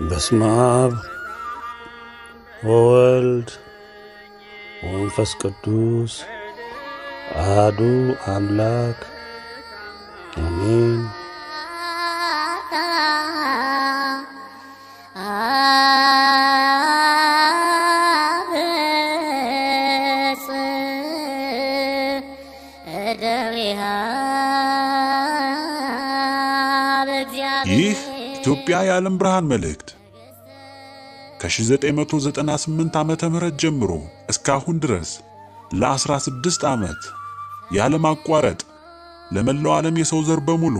በስመ አብ ወወልድ ወመንፈስ ቅዱስ አሐዱ አምላክ አሜን። ይህ ኢትዮጵያ የዓለም ብርሃን መልእክት ከ1998 ዓመተ ምህረት ጀምሮ እስካሁን ድረስ ለ16 ዓመት ያለማቋረጥ ለመላው ዓለም የሰው ዘር በሙሉ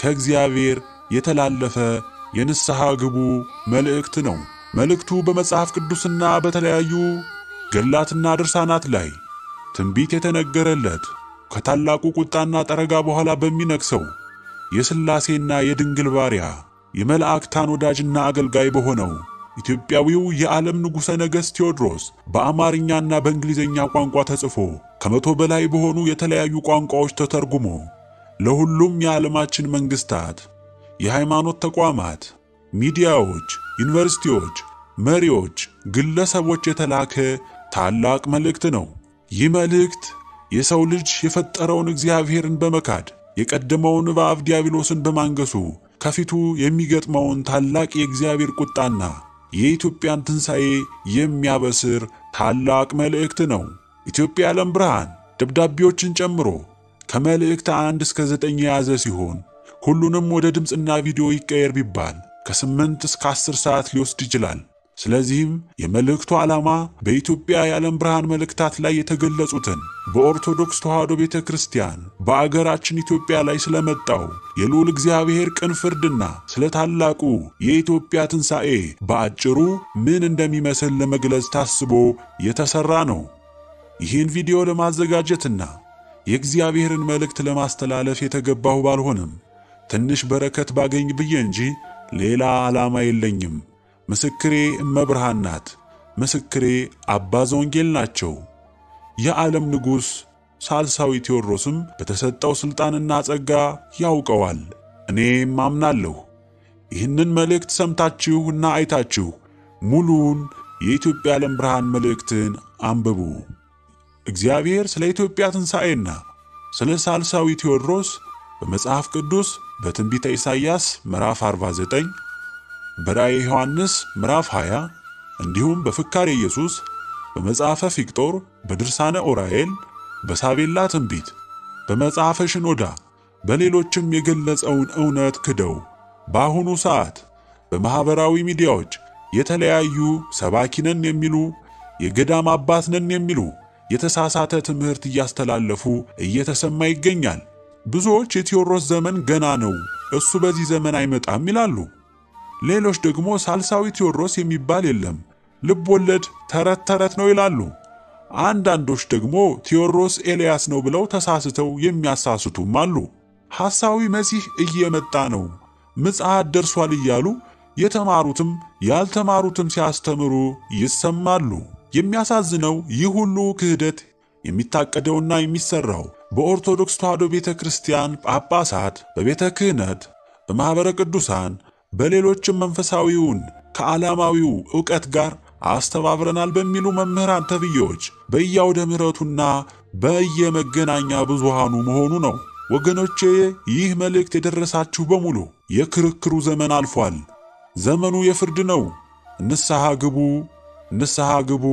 ከእግዚአብሔር የተላለፈ የንስሐ ግቡ መልእክት ነው። መልእክቱ በመጽሐፍ ቅዱስና በተለያዩ ገላትና ድርሳናት ላይ ትንቢት የተነገረለት ከታላቁ ቁጣና ጠረጋ በኋላ በሚነግሰው የሥላሴና የድንግል ባሪያ የመላእክታን ወዳጅና አገልጋይ በሆነው ኢትዮጵያዊው የዓለም ንጉሠ ነገሥት ቴዎድሮስ በአማርኛና በእንግሊዝኛ ቋንቋ ተጽፎ ከመቶ በላይ በሆኑ የተለያዩ ቋንቋዎች ተተርጉሞ ለሁሉም የዓለማችን መንግሥታት፣ የሃይማኖት ተቋማት፣ ሚዲያዎች፣ ዩኒቨርሲቲዎች፣ መሪዎች፣ ግለሰቦች የተላከ ታላቅ መልእክት ነው። ይህ መልእክት የሰው ልጅ የፈጠረውን እግዚአብሔርን በመካድ የቀደመውን እባብ ዲያብሎስን በማንገሱ ከፊቱ የሚገጥመውን ታላቅ የእግዚአብሔር ቁጣና የኢትዮጵያን ትንሣኤ የሚያበስር ታላቅ መልእክት ነው። ኢትዮጵያ የዓለም ብርሃን ደብዳቤዎችን ጨምሮ ከመልእክት አንድ እስከ ዘጠኝ የያዘ ሲሆን ሁሉንም ወደ ድምፅና ቪዲዮ ይቀየር ቢባል ከስምንት እስከ አስር ሰዓት ሊወስድ ይችላል። ስለዚህም የመልእክቱ ዓላማ በኢትዮጵያ የዓለም ብርሃን መልእክታት ላይ የተገለጹትን በኦርቶዶክስ ተዋሕዶ ቤተ ክርስቲያን በአገራችን ኢትዮጵያ ላይ ስለመጣው የልዑል እግዚአብሔር ቅን ፍርድና ስለ ታላቁ የኢትዮጵያ ትንሣኤ በአጭሩ ምን እንደሚመስል ለመግለጽ ታስቦ የተሠራ ነው። ይህን ቪዲዮ ለማዘጋጀትና የእግዚአብሔርን መልእክት ለማስተላለፍ የተገባሁ ባልሆንም ትንሽ በረከት ባገኝ ብዬ እንጂ ሌላ ዓላማ የለኝም። ምስክሬ እመብርሃን ናት። ምስክሬ አባ ዘወንጌል ናቸው። የዓለም ንጉሥ ሳልሳዊ ቴዎድሮስም በተሰጠው ሥልጣንና ጸጋ ያውቀዋል። እኔም አምናለሁ። ይህንን መልእክት ሰምታችሁ እና አይታችሁ ሙሉውን የኢትዮጵያ ዓለም ብርሃን መልእክትን አንብቡ። እግዚአብሔር ስለ ኢትዮጵያ ትንሣኤና ስለ ሳልሳዊ ቴዎድሮስ በመጽሐፍ ቅዱስ በትንቢተ ኢሳይያስ ምዕራፍ 49 በራእየ ዮሐንስ ምዕራፍ 20 እንዲሁም በፍካሬ ኢየሱስ በመጽሐፈ ፊቅጦር በድርሳነ ኦራኤል በሳቤላ ትንቢት በመጽሐፈ ሽኖዳ በሌሎችም የገለጸውን እውነት ክደው በአሁኑ ሰዓት በማኅበራዊ ሚዲያዎች የተለያዩ ሰባኪነን የሚሉ የገዳም አባትነን የሚሉ የተሳሳተ ትምህርት እያስተላለፉ እየተሰማ ይገኛል። ብዙዎች የቴዎድሮስ ዘመን ገና ነው፣ እሱ በዚህ ዘመን አይመጣም ይላሉ። ሌሎች ደግሞ ሳልሳዊ ቴዎድሮስ የሚባል የለም፣ ልብ ወለድ ተረት ተረት ነው ይላሉ። አንዳንዶች ደግሞ ቴዎድሮስ ኤልያስ ነው ብለው ተሳስተው የሚያሳስቱም አሉ። ሐሳዊ መሲህ እየመጣ ነው፣ ምጽአት ደርሷል እያሉ የተማሩትም ያልተማሩትም ሲያስተምሩ ይሰማሉ። የሚያሳዝነው ይህ ሁሉ ክህደት የሚታቀደውና የሚሰራው በኦርቶዶክስ ተዋሕዶ ቤተ ክርስቲያን ጳጳሳት፣ በቤተ ክህነት፣ በማኅበረ ቅዱሳን በሌሎችም መንፈሳዊውን ከዓላማዊው ዕውቀት ጋር አስተባብረናል በሚሉ መምህራን ተብዬዎች በየአውደ ምሕረቱና በየመገናኛ ብዙሃኑ መሆኑ ነው። ወገኖቼ ይህ መልእክት የደረሳችሁ በሙሉ የክርክሩ ዘመን አልፏል። ዘመኑ የፍርድ ነው። ንስሐ ግቡ፣ ንስሐ ግቡ፣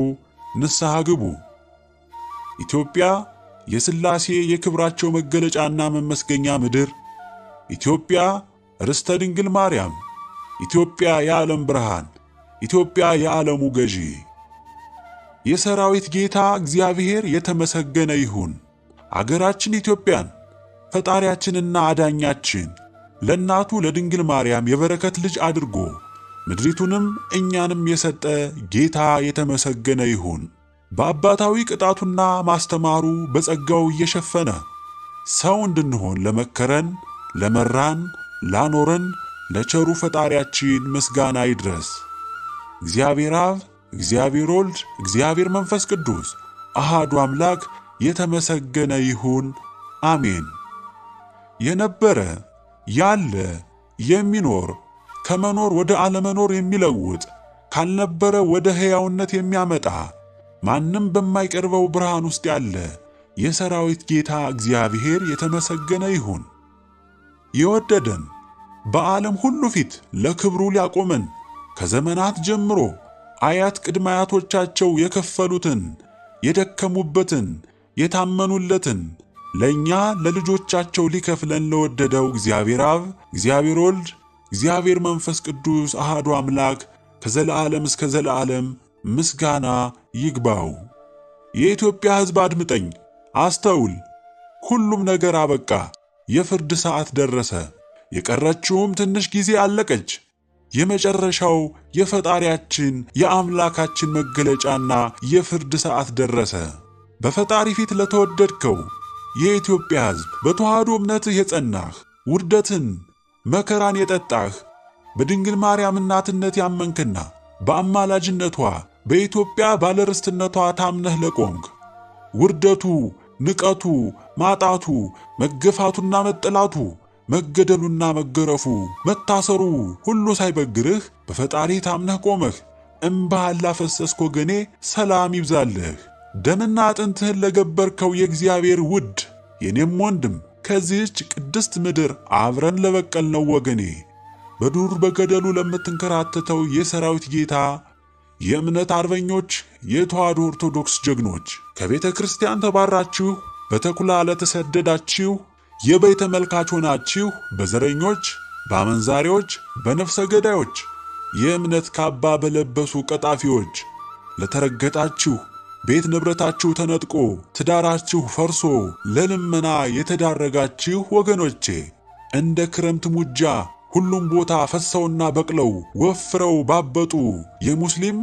ንስሐ ግቡ። ኢትዮጵያ የሥላሴ የክብራቸው መገለጫና መመስገኛ ምድር፣ ኢትዮጵያ ርስተ ድንግል ማርያም፣ ኢትዮጵያ የዓለም ብርሃን፣ ኢትዮጵያ የዓለሙ ገዢ፣ የሰራዊት ጌታ እግዚአብሔር የተመሰገነ ይሁን። አገራችን ኢትዮጵያን ፈጣሪያችንና አዳኛችን ለእናቱ ለድንግል ማርያም የበረከት ልጅ አድርጎ ምድሪቱንም እኛንም የሰጠ ጌታ የተመሰገነ ይሁን። በአባታዊ ቅጣቱና ማስተማሩ በጸጋው እየሸፈነ ሰው እንድንሆን ለመከረን፣ ለመራን፣ ላኖረን ለቸሩ ፈጣሪያችን ምስጋና ይድረስ። እግዚአብሔር አብ፣ እግዚአብሔር ወልድ፣ እግዚአብሔር መንፈስ ቅዱስ አሃዱ አምላክ የተመሰገነ ይሁን፣ አሜን። የነበረ ያለ የሚኖር ከመኖር ወደ አለመኖር የሚለውጥ ካልነበረ ወደ ሕያውነት የሚያመጣ ማንም በማይቀርበው ብርሃን ውስጥ ያለ የሰራዊት ጌታ እግዚአብሔር የተመሰገነ ይሁን። የወደደን በዓለም ሁሉ ፊት ለክብሩ ሊያቆመን ከዘመናት ጀምሮ አያት ቅድመ አያቶቻቸው የከፈሉትን የደከሙበትን የታመኑለትን ለእኛ ለልጆቻቸው ሊከፍለን ለወደደው እግዚአብሔር አብ፣ እግዚአብሔር ወልድ፣ እግዚአብሔር መንፈስ ቅዱስ አሃዱ አምላክ ከዘለዓለም እስከ ዘለዓለም ምስጋና ይግባው። የኢትዮጵያ ሕዝብ አድምጠኝ፣ አስተውል። ሁሉም ነገር አበቃ። የፍርድ ሰዓት ደረሰ። የቀረችውም ትንሽ ጊዜ አለቀች። የመጨረሻው የፈጣሪያችን የአምላካችን መገለጫና የፍርድ ሰዓት ደረሰ። በፈጣሪ ፊት ለተወደድከው የኢትዮጵያ ሕዝብ በተዋህዶ እምነትህ የጸናህ ውርደትን መከራን የጠጣህ በድንግል ማርያም እናትነት ያመንክና በአማላጅነቷ በኢትዮጵያ ባለርስትነቷ ታምነህ ለቆምክ ውርደቱ፣ ንቀቱ፣ ማጣቱ፣ መገፋቱና መጠላቱ፣ መገደሉና መገረፉ፣ መታሰሩ ሁሉ ሳይበግርህ በፈጣሪ ታምነህ ቆመህ እምባህን ላፈሰስክ ወገኔ ሰላም ይብዛልህ። ደምና አጥንትህን ለገበርከው የእግዚአብሔር ውድ የኔም ወንድም ከዚህች ቅድስት ምድር አብረን ለበቀልነው ወገኔ በዱር በገደሉ ለምትንከራተተው የሰራዊት ጌታ የእምነት አርበኞች የተዋሕዶ ኦርቶዶክስ ጀግኖች ከቤተ ክርስቲያን ተባራችሁ በተኩላ ለተሰደዳችሁ የበይ ተመልካች ሆናችሁ በዘረኞች፣ በአመንዛሪዎች፣ በነፍሰ ገዳዮች የእምነት ካባ በለበሱ ቀጣፊዎች ለተረገጣችሁ ቤት ንብረታችሁ ተነጥቆ ትዳራችሁ ፈርሶ ለልመና የተዳረጋችሁ ወገኖቼ እንደ ክረምት ሙጃ ሁሉም ቦታ ፈሰውና በቅለው ወፍረው ባበጡ የሙስሊም፣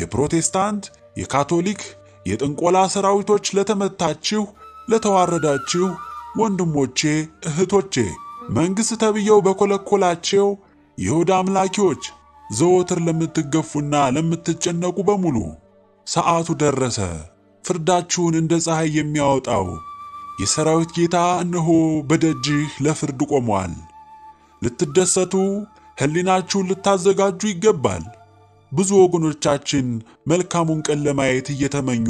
የፕሮቴስታንት፣ የካቶሊክ፣ የጥንቆላ ሰራዊቶች ለተመታችሁ ለተዋረዳችሁ ወንድሞቼ እህቶቼ መንግሥት ተብየው በኮለኮላቸው የይሁዳ አምላኪዎች ዘወትር ለምትገፉና ለምትጨነቁ በሙሉ ሰዓቱ ደረሰ። ፍርዳችሁን እንደ ፀሐይ የሚያወጣው የሰራዊት ጌታ እነሆ በደጅህ ለፍርድ ቆሟል። ልትደሰቱ ሕሊናችሁን ልታዘጋጁ ይገባል። ብዙ ወገኖቻችን መልካሙን ቀን ለማየት እየተመኙ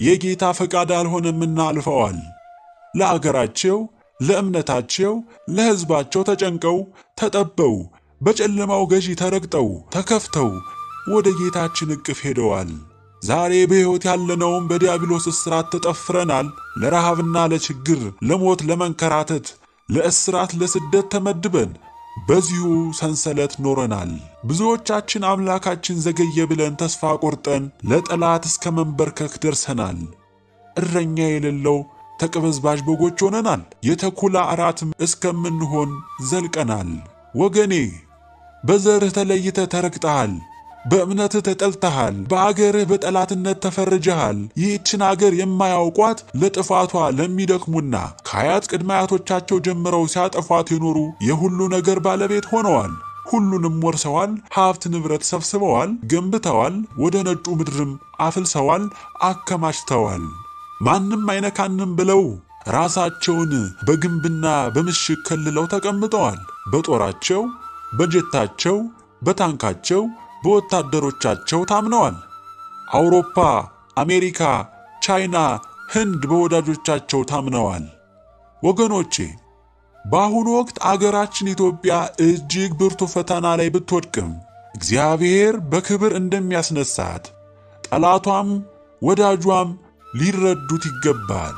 የጌታ ፈቃድ አልሆነምና አልፈዋል። ለአገራቸው፣ ለእምነታቸው፣ ለሕዝባቸው ተጨንቀው ተጠበው በጨለማው ገዢ ተረግጠው ተከፍተው ወደ ጌታችን እቅፍ ሄደዋል። ዛሬ በሕይወት ያለነውም በዲያብሎስ እስራት ተጠፍረናል። ለረሃብና ለችግር፣ ለሞት፣ ለመንከራተት፣ ለእስራት፣ ለስደት ተመድበን በዚሁ ሰንሰለት ኖረናል። ብዙዎቻችን አምላካችን ዘገየ ብለን ተስፋ ቆርጠን ለጠላት እስከ መንበርከክ ደርሰናል። እረኛ የሌለው ተቅበዝባዥ በጎች ሆነናል። የተኩላ እራትም እስከምንሆን ዘልቀናል። ወገኔ በዘርህ ተለይተህ ተረግጠሃል። በእምነትህ ተጠልተሃል። በአገርህ በጠላትነት ተፈርጀሃል። ይህችን አገር የማያውቋት ለጥፋቷ ለሚደክሙና ከአያት ቅድመ አያቶቻቸው ጀምረው ሲያጠፏት የኖሩ የሁሉ ነገር ባለቤት ሆነዋል። ሁሉንም ወርሰዋል። ሀብት ንብረት ሰብስበዋል፣ ገንብተዋል። ወደ ነጩ ምድርም አፍልሰዋል፣ አከማችተዋል። ማንም አይነካንም ብለው ራሳቸውን በግንብና በምሽግ ከልለው ተቀምጠዋል። በጦራቸው፣ በጀታቸው፣ በታንካቸው በወታደሮቻቸው ታምነዋል። አውሮፓ፣ አሜሪካ፣ ቻይና፣ ህንድ በወዳጆቻቸው ታምነዋል። ወገኖቼ በአሁኑ ወቅት አገራችን ኢትዮጵያ እጅግ ብርቱ ፈተና ላይ ብትወድቅም እግዚአብሔር በክብር እንደሚያስነሳት ጠላቷም ወዳጇም ሊረዱት ይገባል።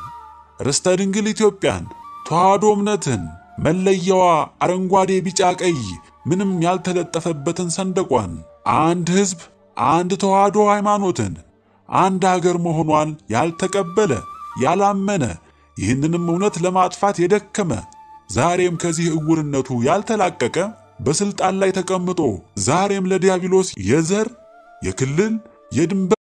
ርስተ ድንግል ኢትዮጵያን ተዋሕዶ እምነትን መለያዋ አረንጓዴ፣ ቢጫ፣ ቀይ ምንም ያልተለጠፈበትን ሰንደቋን አንድ ሕዝብ አንድ ተዋሕዶ ሃይማኖትን አንድ አገር መሆኗን ያልተቀበለ ያላመነ ይህንንም እውነት ለማጥፋት የደከመ ዛሬም ከዚህ ዕውርነቱ ያልተላቀቀ በስልጣን ላይ ተቀምጦ ዛሬም ለዲያብሎስ የዘር የክልል የድንበር